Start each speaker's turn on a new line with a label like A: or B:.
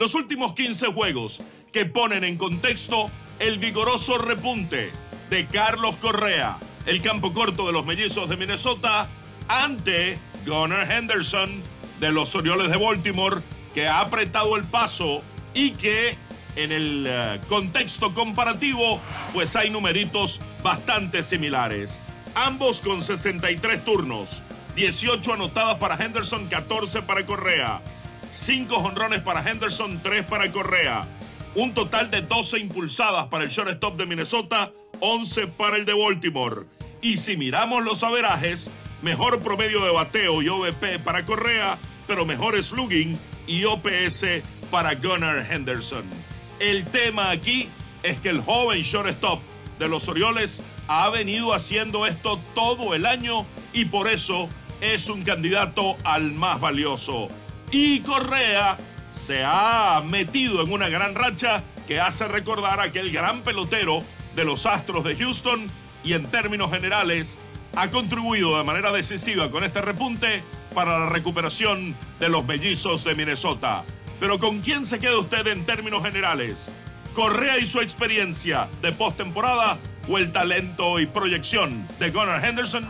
A: Los últimos 15 juegos que ponen en contexto el vigoroso repunte de Carlos Correa, el campo corto de los mellizos de Minnesota, ante Gunnar Henderson de los Orioles de Baltimore, que ha apretado el paso y que en el eh, contexto comparativo, pues hay numeritos bastante similares. Ambos con 63 turnos, 18 anotadas para Henderson, 14 para Correa, 5 honrones para Henderson, 3 para Correa, un total de 12 impulsadas para el shortstop de Minnesota, 11 para el de Baltimore. Y si miramos los averajes, mejor promedio de bateo y OVP para Correa, pero mejor slugging y OPS para Gunnar Henderson. El tema aquí es que el joven shortstop de los Orioles ha venido haciendo esto todo el año y por eso es un candidato al más valioso. Y Correa se ha metido en una gran racha que hace recordar a aquel gran pelotero de los Astros de Houston y en términos generales ha contribuido de manera decisiva con este repunte para la recuperación de los mellizos de Minnesota. Pero ¿con quién se queda usted en términos generales? ¿Correa y su experiencia de postemporada o el talento y proyección de Gunnar Henderson?